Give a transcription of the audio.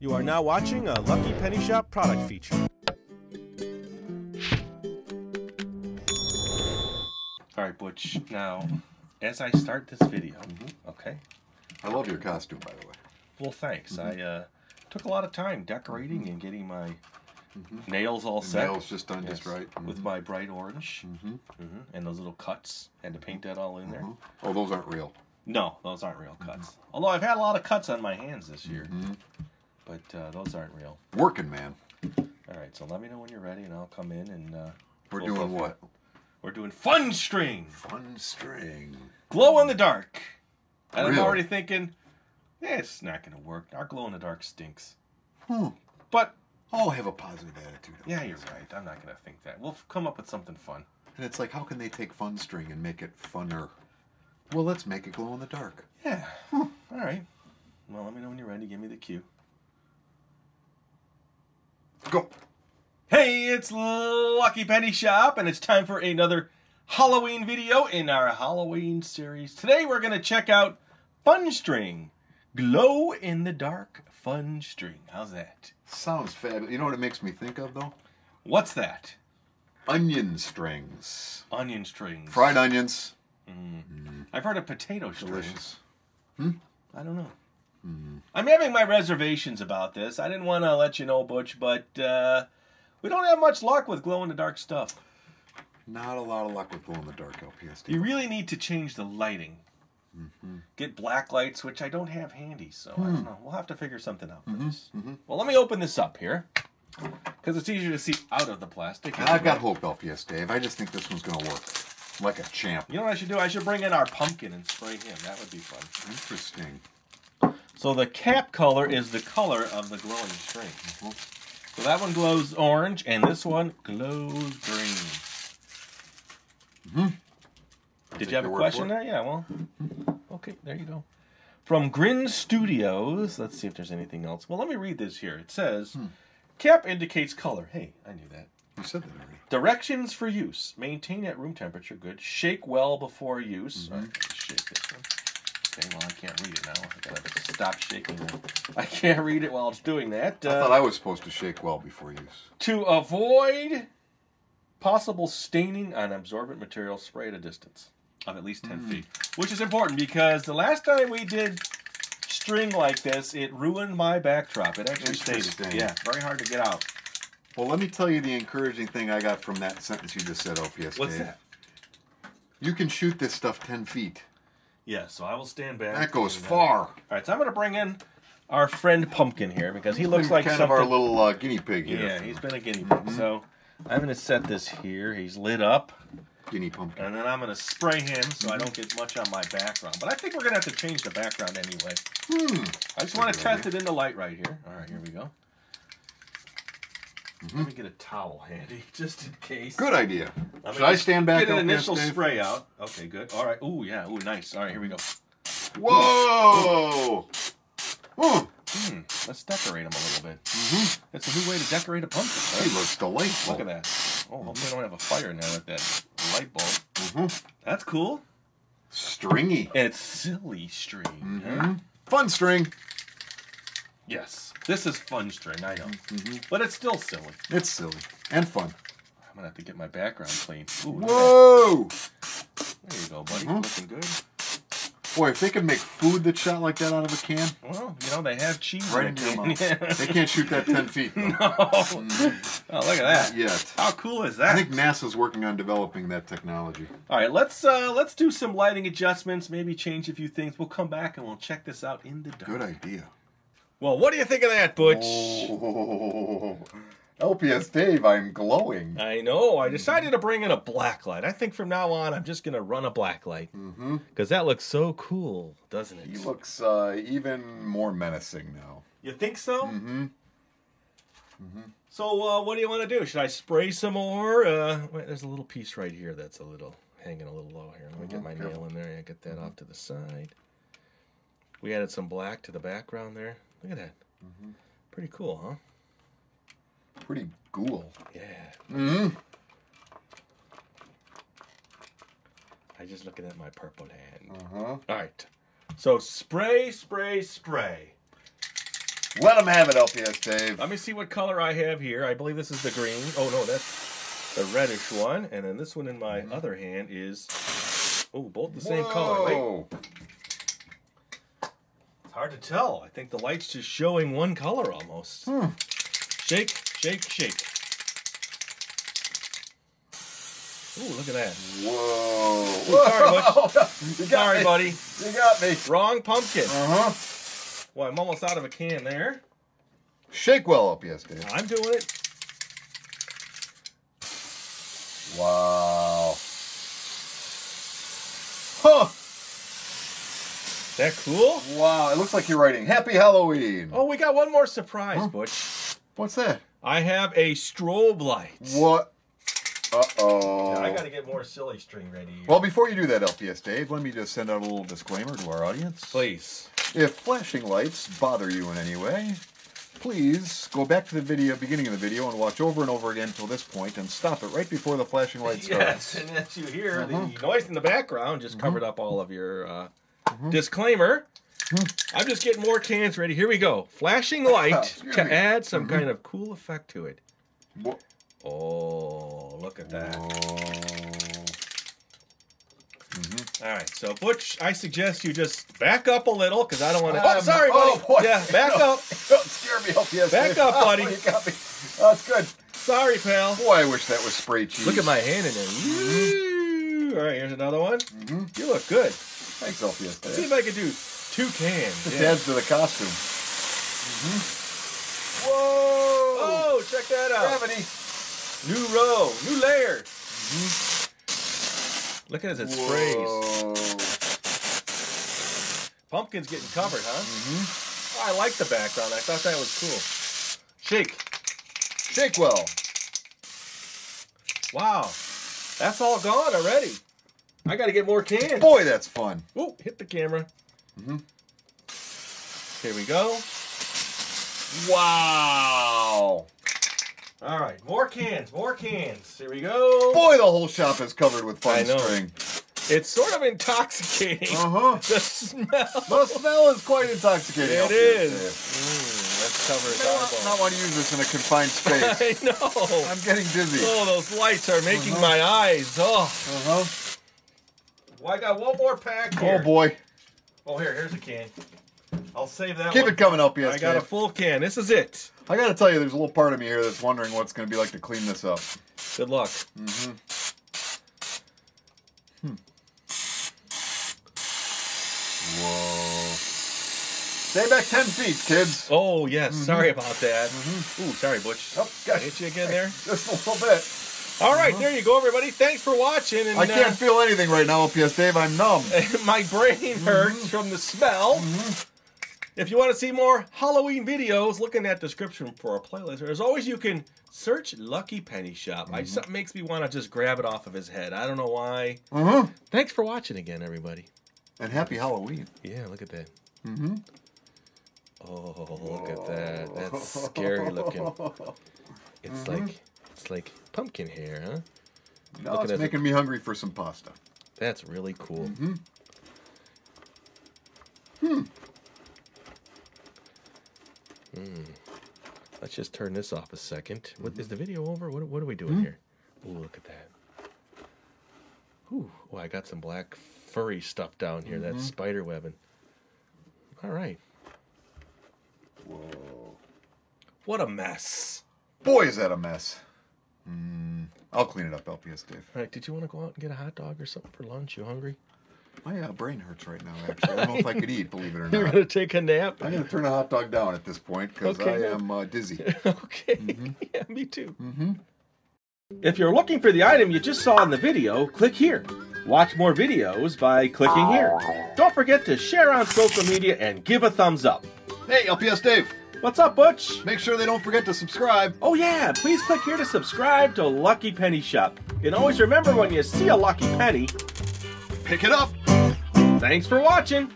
You are now watching a Lucky Penny Shop product feature. All right, Butch. Now, as I start this video, okay. I love your costume, by the way. Well, thanks. I uh, took a lot of time decorating and getting my nails all set. Nails just done just right. with Mhm. my bright orange Mhm. hmm and those little cuts. Had to paint that all in there. Oh, those aren't real. No, those aren't real cuts. Although I've had a lot of cuts on my hands this year. But uh, those aren't real. Working man. All right, so let me know when you're ready, and I'll come in and uh, We're We'll doing what? we're doing fun string, Fun string. glow in the dark. And I'm already thinking, yeah, it's not gonna work. Our glow in the dark stinks. Hmm. But Oh, have a positive attitude. yeah, you're right. I'm not gonna think that. We'll come up with something fun. And it's like, how can they take fun string and make it funner? Well, let's make it glow in the dark. Yeah. All right. Well, let me know when you're ready. Give me the cue. Go. Hey, it's Lucky Penny Shop, and it's time for another Halloween video in our Halloween series. Today we're going to check out Fun String. Glow in the dark fun string. How's that? Sounds fabulous. You know what it makes me think of, though? What's that? Onion strings. Onion strings. Fried onions. Mm. I've heard of potato strings. Delicious. Hmm? I don't know. Mm-hmm. I'm having my reservations about this. I didn't want to let you know, Butch, but uh, we don't have much luck with glow in the dark stuff. Not a lot of luck with glow in the dark LPSD. You really need to change the lighting. Mm-hmm. Get black lights, which I don't have handy, so I don't hmm. know. We'll have to figure something out for mm-hmm. this. Well, let me open this up here because it's easier to see out of the plastic. I've got hope, LPS Dave. I just think this one's going to work. Like a champ. You know what I should do? I should bring in our pumpkin and spray him. That would be fun. Interesting. So the cap color is the color of the glowing string. Mhm. So that one glows orange, and this one glows green. Hmm. Did you have a question there? Yeah, well, mm-hmm. okay, there you go. From Grin Studios, let's see if there's anything else. Well, let me read this here. It says, hmm. cap indicates color. Hey, I knew that. You said that already. Directions for use. Maintain at room temperature. Good. Shake well before use. Mm-hmm. All right, let's shake this one. Okay, well, I can't read it now. I gotta stop shaking it. I can't read it while it's doing that. I Uh, thought I was supposed to shake well before use. to avoid possible staining on absorbent material, spray at a distance of at least 10 feet. Which is important because the last time we did string like this, it ruined my backdrop. It actually. Interesting. Yeah, very hard to get out. Well, let me tell you the encouraging thing I got from that sentence you just said, LPS What's Dave. that? You can shoot this stuff 10 feet. Yeah, so I will stand back. That goes uh, far. All right, so I'm going to bring in our friend Pumpkin here because he looks like kind something. of our little uh, guinea pig here. yeah, he's been a guinea pig. So I'm going to set this here. He's lit up, Guinea pumpkin. and then I'm going to spray him so I don't get much on my background. But I think we're going to have to change the background anyway. Hmm. I just want to test it in the light right here. All right, here we go. Let me get a towel handy just in case. Good idea. Let Should I stand back Get an initial Dave? spray out. Okay, good. All right. Ooh, yeah. Ooh, nice. All right, here we go. Whoa! Hmm. Hmm. Let's decorate them a little bit. Mm-hmm. It's a new way to decorate a pumpkin. He looks delightful. Look at that. Oh, hopefully I don't have a fire now with that light bulb. Mhm. That's cool. Stringy. It's silly string. huh? Mhm. Fun string. Yes. This is fun string, I know. Mm-hmm. But it's still silly. It's silly and fun. I'm gonna have to get my background clean. Ooh, Whoa! There you go, buddy. Mhm. Looking good. Boy, if they could make food that shot like that out of a can, Well, you know, they have cheese right in your it. mouth. They can't shoot that 10 feet. Though. no. Oh, look at that. Yet. How cool is that? I think NASA's working on developing that technology. All right, let's uh let's do some lighting adjustments, maybe change a few things. We'll come back and we'll check this out in the dark. Good idea. Well, what do you think of that, Butch? Oh, LPS Dave, I'm glowing. I know. I decided to bring in a black light. I think from now on, I'm just gonna run a black light Mm-hmm. because that looks so cool, doesn't it? He looks uh, even more menacing now. You think so? Mm-hmm. Mm-hmm. So, uh, what do you want to do? Should I spray some more? Uh, wait, there's a little piece right here that's a little hanging a little low here. Let me get my careful. nail in there and get that off to the side. We added some black to the background there. Look at that. Pretty cool, huh? Pretty ghoul. Yeah. Mm-hmm. I just looking at my purple hand. Uh-huh. All right. So spray, spray, spray. Let them have it, LPS Dave. Let me see what color I have here. I believe this is the green. Oh no, that's the reddish one. And then this one in my other hand is oh, both the same color. Wait, hard to tell. I think the light's just showing one color almost. Hmm. Shake, shake, shake. Ooh, look at that. Whoa. Ooh, sorry, Whoa. You got Sorry, me. buddy. You got me. Wrong pumpkin. Uh huh. Well, I'm almost out of a can there. Shake well, LPS Dave. I'm doing it. Wow. Huh. That cool? Wow. It looks like you're writing Happy Halloween. Oh, we got one more surprise, Huh? Butch. What's that? I have a strobe light. What? Uh oh. I got to get more silly string ready. Here. Well, before you do that, LPS Dave, let me just send out a little disclaimer to our audience. please. If flashing lights bother you in any way, please go back to the video, beginning of the video, and watch over and over again till this point, and stop it right before the flashing light Yes, starts. and as you hear, Uh-huh. the noise in the background just covered up all of your uh, disclaimer. I'm just getting more cans ready. Here we go. Flashing light Excuse to me. add some kind of cool effect to it. Oh, look at that. Whoa. All right, so Butch, I suggest you just back up a little because I don't want to. Oh, Um, sorry, buddy. oh, boy. Yeah, back No. up. Don't scare me, LPS Back Dave. up, Oh, buddy. you got me. That's good. Sorry, pal. Boy, I wish that was spray cheese. Look at my hand in there. Woo. All right, here's another one. Mhm. You look good. Thanks, LPS Let's see if I can do two cans. Just Yeah. adds to the costume. Whoa! Oh, check that out. Gravity. New row, new layer. Look at it as it sprays. Pumpkin's getting covered, huh? Mhm. Oh, I like the background. I thought that was cool. Shake. Shake well. Wow. That's all gone already. I got to get more cans. Boy, that's fun. Oh, hit the camera. Mhm. Here we go. Wow. All right, more cans, more cans. Here we go. Boy, the whole shop is covered with fun string. It's sort of intoxicating. Uh huh. The smell. The smell is quite intoxicating. It LPS Mm, let's cover his I don't want to use this in a confined space. I know. I'm getting dizzy. Oh, those lights are making Uh-huh. my eyes. Oh, Uh huh. Well, I got one more pack here. Oh boy. Oh, here, here's a can. I'll save that Keep one. it coming, LPS. I got a full can. This is it. I gotta tell you, there's a little part of me here that's wondering what it's gonna be like to clean this up. Good luck. Mm-hmm. Whoa. Stay back 10 feet, kids. Oh, yes. Sorry about that. Mhm. Ooh, sorry, Butch. Oh, gosh. hit you again there? Just a little bit. All right, there you go, everybody. Thanks for watching. And I can't feel anything right now, LPS Dave. I'm numb. uh, my brain hurts from the smell. If you want to see more Halloween videos, look in that description for a playlist. As always, you can search Lucky Penny Shop. I, something makes me want to just grab it off of his head. I don't know why. Uh-huh. Thanks for watching again, everybody. And happy Halloween. Yeah, look at that. Mm-hmm. Oh, look at that. That's scary looking. It's like it's like pumpkin hair, huh? Now Looking it's making me hungry for some pasta. That's really cool. Mm-hmm. Hmm. Hmm. Let's just turn this off a second. What is the mm-hmm. video over? What, what are we doing hmm. here? Oh, look at that. Ooh, oh, I got some black furry stuff down here. That's mm-hmm. spider webbing. All right. Whoa. What a mess. Boy, is that a mess. Mm, I'll clean it up, LPS Dave. All right, did you want to go out and get a hot dog or something for lunch? You hungry? My uh, brain hurts right now, actually. I don't know if I could eat, believe it or not, You're gonna take a nap? I'm going to turn a hot dog down at this point because Okay, I am uh, dizzy. okay. yeah, me too. Mm-hmm. If you're looking for the item you just saw in the video, click here. Watch more videos by clicking here. Don't forget to share on social media and give a thumbs up. Hey, LPS Dave, What's up, Butch? make sure they don't forget to subscribe. Oh yeah, please click here to subscribe to Lucky Penny Shop. And always remember when you see a lucky penny, Pick it up. thanks for watching.